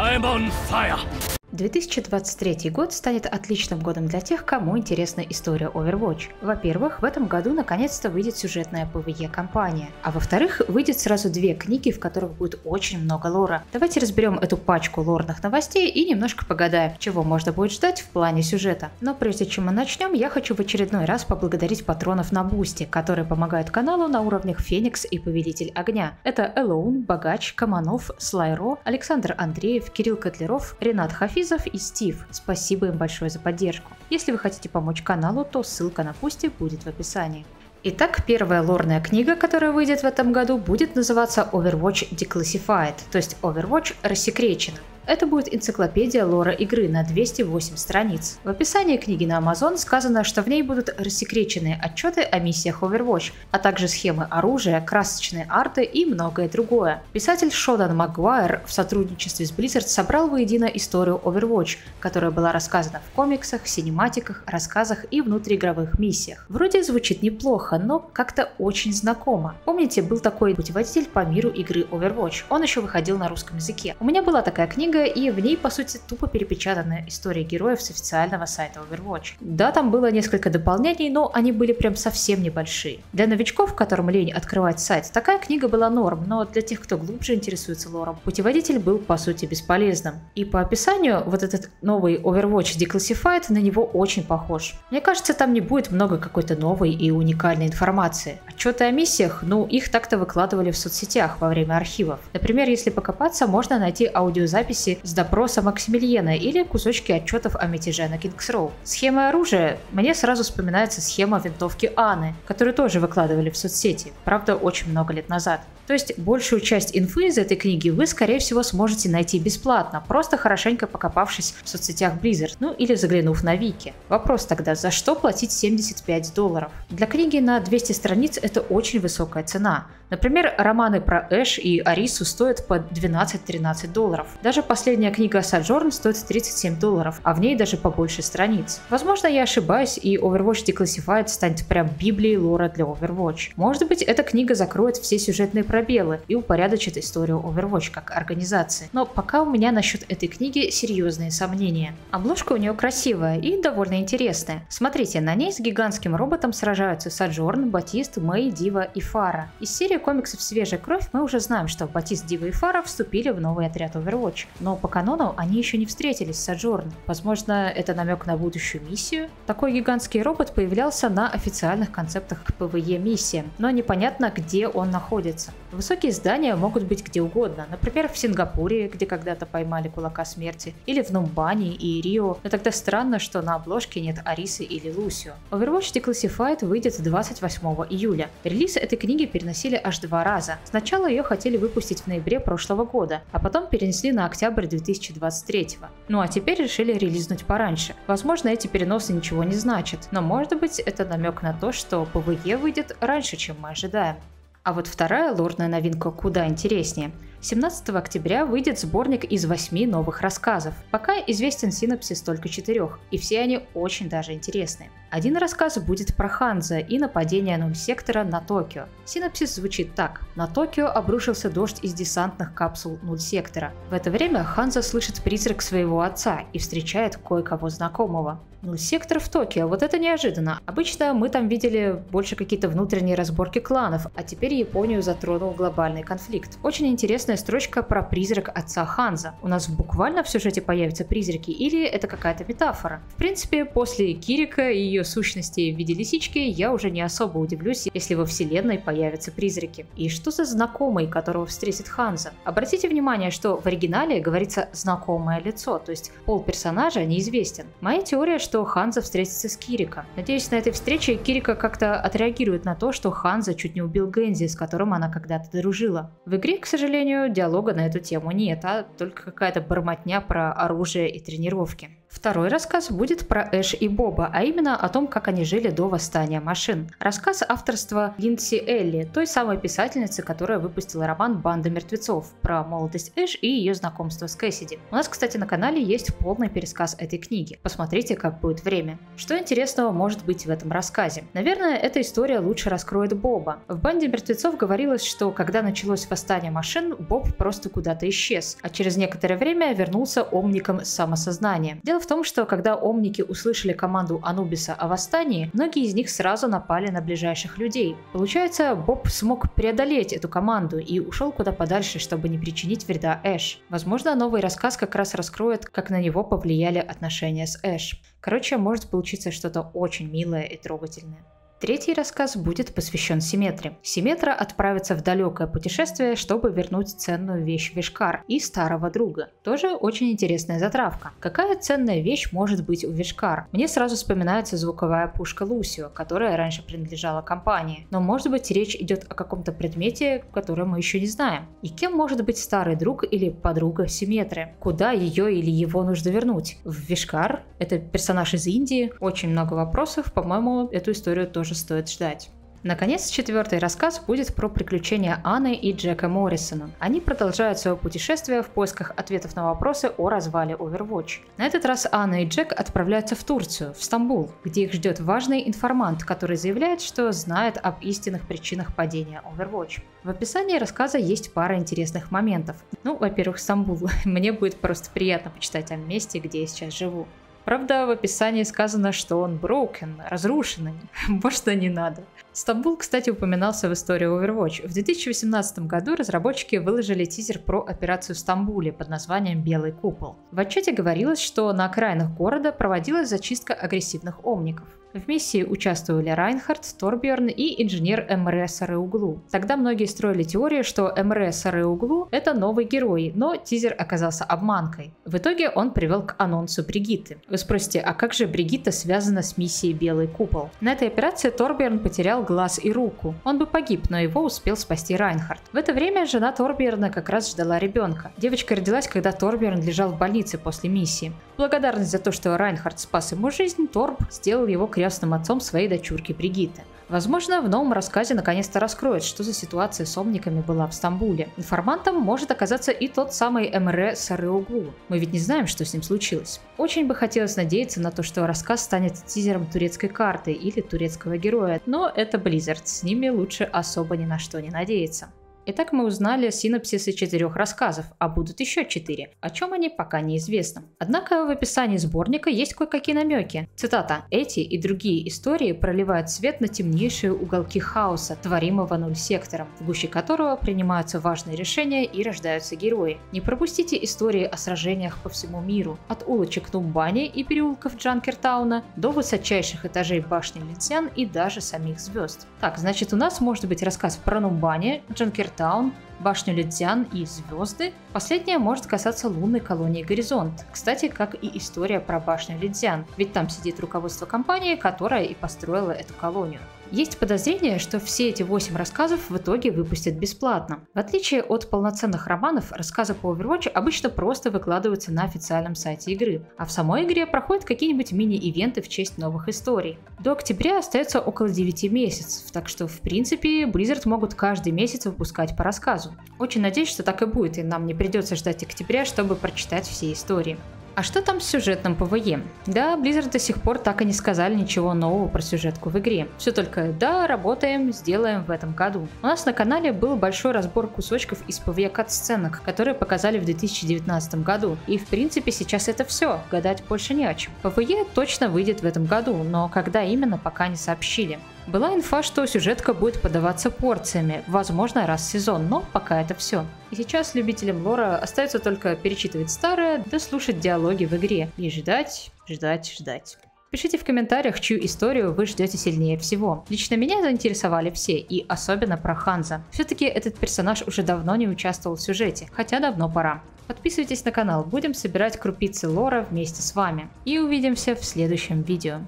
I'm on fire! 2023 год станет отличным годом для тех, кому интересна история Overwatch. Во-первых, в этом году наконец-то выйдет сюжетная PvE-кампания. А во-вторых, выйдет сразу две книги, в которых будет очень много лора. Давайте разберем эту пачку лорных новостей и немножко погадаем, чего можно будет ждать в плане сюжета. Но прежде чем мы начнем, я хочу в очередной раз поблагодарить патронов на Boosty, которые помогают каналу на уровнях Феникс и Повелитель Огня. Это Элоун, Богач, Каманов, Слайро, Александр Андреев, Кирилл Котлеров, Ренат Хафи Хафизов и Стив. Спасибо им большое за поддержку. Если вы хотите помочь каналу, то ссылка на Boosty будет в описании. Итак, первая лорная книга, которая выйдет в этом году, будет называться Overwatch Declassified, то есть Overwatch рассекречено. Это будет энциклопедия лора игры на 208 страниц. В описании книги на Amazon сказано, что в ней будут рассекреченные отчеты о миссиях Overwatch, а также схемы оружия, красочные арты и многое другое. Писатель Шодан Магуайр в сотрудничестве с Blizzard собрал воедино историю Overwatch, которая была рассказана в комиксах, синематиках, рассказах и внутриигровых миссиях. Вроде звучит неплохо, но как-то очень знакомо. Помните, был такой путеводитель по миру игры Overwatch. Он еще выходил на русском языке. У меня была такая книга, книга, и в ней, по сути, тупо перепечатана история героев с официального сайта Overwatch. Да, там было несколько дополнений, но они были прям совсем небольшие. Для новичков, которым лень открывать сайт, такая книга была норм, но для тех, кто глубже интересуется лором, путеводитель был, по сути, бесполезным. И по описанию, вот этот новый Overwatch Declassified на него очень похож. Мне кажется, там не будет много какой-то новой и уникальной информации. Отчеты о миссиях, ну, их так-то выкладывали в соцсетях во время архивов. Например, если покопаться, можно найти аудиозаписи записи с допроса Максимилиена или кусочки отчетов о мятеже на Кингс-Роу. Схема оружия. Мне сразу вспоминается схема винтовки Анны, которую тоже выкладывали в соцсети, правда очень много лет назад. То есть большую часть инфы из этой книги вы, скорее всего, сможете найти бесплатно, просто хорошенько покопавшись в соцсетях Blizzard, ну или заглянув на Вики. Вопрос тогда, за что платить 75 долларов? Для книги на 200 страниц это очень высокая цена. Например, романы про Эш и Арису стоят по 12-13 долларов. Даже последняя книга Саджорн стоит 37 долларов, а в ней даже побольше страниц. Возможно, я ошибаюсь, и Overwatch Declassified станет прям библией лора для Overwatch. Может быть, эта книга закроет все сюжетные пробелы и упорядочит историю Overwatch как организации. Но пока у меня насчет этой книги серьезные сомнения. Обложка у нее красивая и довольно интересная. Смотрите, на ней с гигантским роботом сражаются Саджорн, Батист, Мэй, Дива и Фара. Из серии комиксов «Свежая кровь» мы уже знаем, что Батист, Дива и Фара вступили в новый отряд Overwatch, но по канону они еще не встретились с Аджорн. Возможно, это намек на будущую миссию? Такой гигантский робот появлялся на официальных концептах к PvE миссиям, но непонятно, где он находится. Высокие здания могут быть где угодно, например, в Сингапуре, где когда-то поймали кулака смерти, или в Нумбане и Рио, но тогда странно, что на обложке нет Арисы или Лусио. Overwatch Declassified выйдет 28 июля. Релиз этой книги переносили аж два раза. Сначала ее хотели выпустить в ноябре прошлого года, а потом перенесли на октябрь 2023. Ну а теперь решили релизнуть пораньше. Возможно, эти переносы ничего не значат, но может быть это намек на то, что PvE выйдет раньше, чем мы ожидаем. А вот вторая лорная новинка куда интереснее – 17 октября выйдет сборник из восьми новых рассказов. Пока известен синопсис только четырех, и все они очень даже интересные. Один рассказ будет про Ханза и нападение нуль сектора на Токио. Синопсис звучит так. На Токио обрушился дождь из десантных капсул нуль сектора. В это время Ханза слышит призрак своего отца и встречает кое-кого знакомого. Нуль сектор в Токио, вот это неожиданно. Обычно мы там видели больше какие-то внутренние разборки кланов, а теперь Японию затронул глобальный конфликт. Очень интересно интересная строчка про призрак отца Ханза. У нас буквально в сюжете появятся призраки или это какая-то метафора? В принципе, после Кирика и ее сущности в виде лисички я уже не особо удивлюсь, если во вселенной появятся призраки. И что за знакомый, которого встретит Ханза? Обратите внимание, что в оригинале говорится знакомое лицо, то есть пол персонажа неизвестен. Моя теория, что Ханза встретится с Кирика. Надеюсь, на этой встрече Кирика как-то отреагирует на то, что Ханза чуть не убил Гензи, с которым она когда-то дружила. В игре, к сожалению, диалога на эту тему нет, а только какая-то бормотня про оружие и тренировки. Второй рассказ будет про Эш и Боба, а именно о том, как они жили до восстания машин. Рассказ авторства Линдси Элли, той самой писательницы, которая выпустила роман «Банда мертвецов» про молодость Эш и ее знакомство с Кэссиди. У нас, кстати, на канале есть полный пересказ этой книги. Посмотрите, как будет время. Что интересного может быть в этом рассказе? Наверное, эта история лучше раскроет Боба. В «Банде мертвецов» говорилось, что когда началось восстание машин, Боб просто куда-то исчез, а через некоторое время вернулся омником самосознания. Дело в том, что когда омники услышали команду Анубиса о восстании, многие из них сразу напали на ближайших людей. Получается, Боб смог преодолеть эту команду и ушел куда подальше, чтобы не причинить вреда Эш. Возможно, новый рассказ как раз раскроет, как на него повлияли отношения с Эш. Короче, может получиться что-то очень милое и трогательное. Третий рассказ будет посвящен Симметре. Симметра отправится в далекое путешествие, чтобы вернуть ценную вещь Вишкар и старого друга. Тоже очень интересная затравка. Какая ценная вещь может быть у Вишкар? Мне сразу вспоминается звуковая пушка Лусио, которая раньше принадлежала компании. Но может быть речь идет о каком-то предмете, который мы еще не знаем. И кем может быть старый друг или подруга Симметры? Куда ее или его нужно вернуть? В Вишкар? Это персонаж из Индии. Очень много вопросов. По-моему, эту историю тоже тоже стоит ждать. Наконец, четвертый рассказ будет про приключения Анны и Джека Моррисона. Они продолжают свое путешествие в поисках ответов на вопросы о развале Overwatch. На этот раз Анна и Джек отправляются в Турцию, в Стамбул, где их ждет важный информант, который заявляет, что знает об истинных причинах падения Overwatch. В описании рассказа есть пара интересных моментов. Ну, во-первых, Стамбул. Мне будет просто приятно почитать о месте, где я сейчас живу. Правда, в описании сказано, что он broken, разрушенный. Может, не надо. Стамбул, кстати, упоминался в истории Overwatch. В 2018 году разработчики выложили тизер про операцию в Стамбуле под названием «Белый купол». В отчете говорилось, что на окраинах города проводилась зачистка агрессивных омников. В миссии участвовали Райнхард, Торберн и инженер МР Сареуглу. Тогда многие строили теорию, что МР Сареуглу — это новый герой, но тизер оказался обманкой. В итоге он привел к анонсу Бригитты. Вы спросите, а как же Бригитта связана с миссией Белый Купол? На этой операции Торберн потерял глаз и руку. Он бы погиб, но его успел спасти Райнхард. В это время жена Торберна как раз ждала ребенка. Девочка родилась, когда Торберн лежал в больнице после миссии. Благодарность за то, что Райнхард спас ему жизнь, Торб сделал его крестным отцом своей дочурки Бригитты. Возможно, в новом рассказе наконец-то раскроет, что за ситуация с омниками была в Стамбуле. Информантом может оказаться и тот самый МР Сарыоглу. Мы ведь не знаем, что с ним случилось. Очень бы хотелось надеяться на то, что рассказ станет тизером турецкой карты или турецкого героя, но это Blizzard, с ними лучше особо ни на что не надеяться. Итак, мы узнали синопсисы четырех рассказов, а будут еще четыре, о чем они пока неизвестно. Однако в описании сборника есть кое-какие намеки. Цитата. «Эти и другие истории проливают свет на темнейшие уголки хаоса, творимого нуль сектором, в гуще которого принимаются важные решения и рождаются герои. Не пропустите истории о сражениях по всему миру, от улочек Нумбани и переулков Джанкертауна до высочайших этажей башни Линсян и даже самих звезд». Так, значит у нас может быть рассказ про Нумбани, Джанкертаун, Таун, башню Лидзян и звезды. Последняя может касаться лунной колонии Горизонт. Кстати, как и история про башню Лидзян, ведь там сидит руководство компании, которая и построила эту колонию. Есть подозрение, что все эти восемь рассказов в итоге выпустят бесплатно. В отличие от полноценных романов, рассказы по Overwatch обычно просто выкладываются на официальном сайте игры, а в самой игре проходят какие-нибудь мини-ивенты в честь новых историй. До октября остается около 9 месяцев, так что в принципе Blizzard могут каждый месяц выпускать по рассказу. Очень надеюсь, что так и будет, и нам не придется ждать октября, чтобы прочитать все истории. А что там с сюжетным PvE? Да, Blizzard до сих пор так и не сказали ничего нового про сюжетку в игре. Все только «да, работаем, сделаем в этом году». У нас на канале был большой разбор кусочков из PvE кат-сценок, которые показали в 2019 году. И в принципе сейчас это все, гадать больше не о чем. PvE точно выйдет в этом году, но когда именно пока не сообщили. Была инфа, что сюжетка будет подаваться порциями, возможно раз в сезон, но пока это все. И сейчас любителям лора остается только перечитывать старое, да слушать диалоги в игре и ждать, ждать, ждать. Пишите в комментариях, чью историю вы ждете сильнее всего. Лично меня заинтересовали все, и особенно про Ханза. Все-таки этот персонаж уже давно не участвовал в сюжете, хотя давно пора. Подписывайтесь на канал, будем собирать крупицы лора вместе с вами. И увидимся в следующем видео.